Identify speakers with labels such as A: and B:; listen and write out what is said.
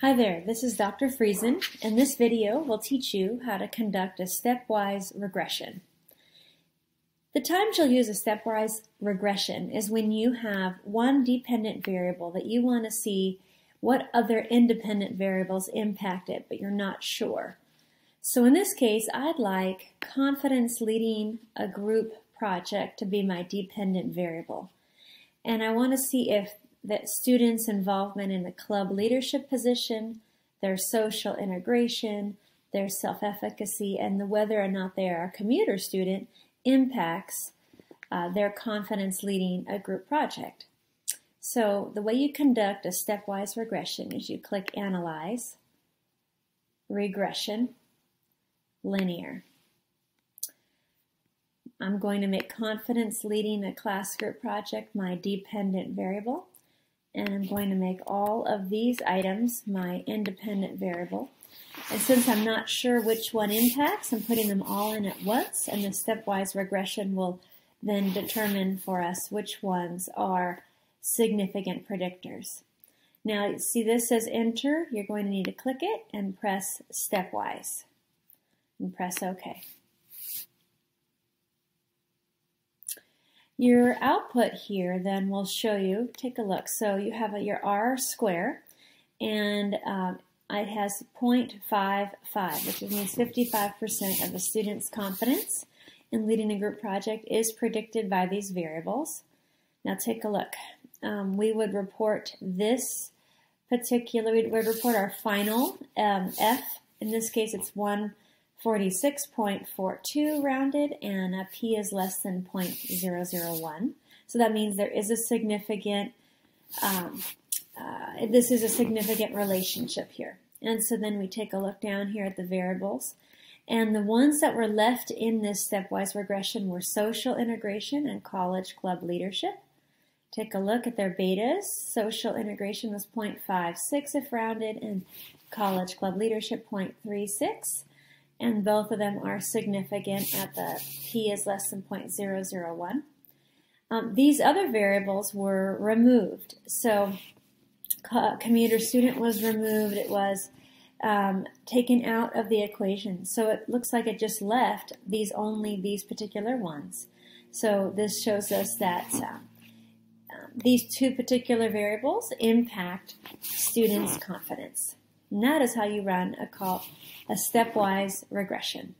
A: Hi there, this is Dr. Friesen, and this video will teach you how to conduct a stepwise regression. The times you'll use a stepwise regression is when you have one dependent variable that you want to see what other independent variables impact it, but you're not sure. So in this case, I'd like confidence leading a group project to be my dependent variable. And I want to see if that students' involvement in the club leadership position, their social integration, their self-efficacy, and the whether or not they are a commuter student impacts uh, their confidence leading a group project. So the way you conduct a stepwise regression is you click Analyze, Regression, Linear. I'm going to make confidence leading a class group project my dependent variable and I'm going to make all of these items my independent variable. And since I'm not sure which one impacts, I'm putting them all in at once, and the stepwise regression will then determine for us which ones are significant predictors. Now, see this says enter. You're going to need to click it and press stepwise and press OK. Your output here then will show you, take a look. So you have a, your R square and um, it has 0.55, which means 55% of the student's confidence in leading a group project is predicted by these variables. Now take a look. Um, we would report this particular, we would report our final um, F. In this case, it's 1 46.42 rounded, and a p is less than 0.001. So that means there is a significant, um, uh, this is a significant relationship here. And so then we take a look down here at the variables. And the ones that were left in this stepwise regression were social integration and college club leadership. Take a look at their betas. Social integration was 0.56 if rounded, and college club leadership 0.36 and both of them are significant at the p is less than 0.001. Um, these other variables were removed. So commuter student was removed. It was um, taken out of the equation. So it looks like it just left these only these particular ones. So this shows us that uh, these two particular variables impact students' confidence. And that is how you run a call, a stepwise regression.